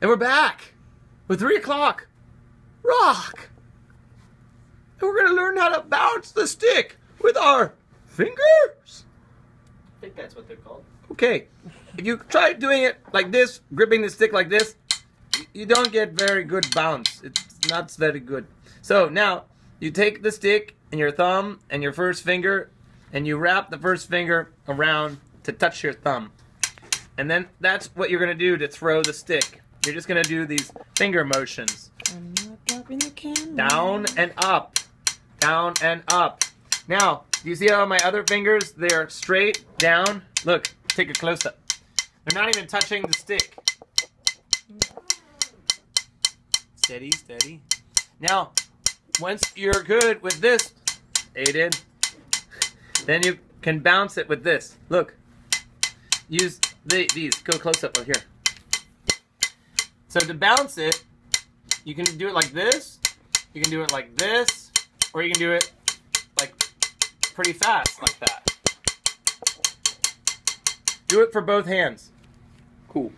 And we're back with 3 o'clock. Rock! And we're going to learn how to bounce the stick with our fingers. I think that's what they're called. Okay, if you try doing it like this, gripping the stick like this, you don't get very good bounce. It's not very good. So now you take the stick and your thumb and your first finger, and you wrap the first finger around to touch your thumb. And then that's what you're gonna do to throw the stick. You're just gonna do these finger motions. I'm not the. Down and up. Down and up. Now, do you see how my other fingers, they're straight down? Look, take a close up. They're not even touching the stick. Steady, steady. Now, once you're good with this, Aiden, then you can bounce it with this. Look. Use the, these. Go close up over here. So to bounce it, you can do it like this, you can do it like this, or you can do it like pretty fast like that. Do it for both hands. Cool.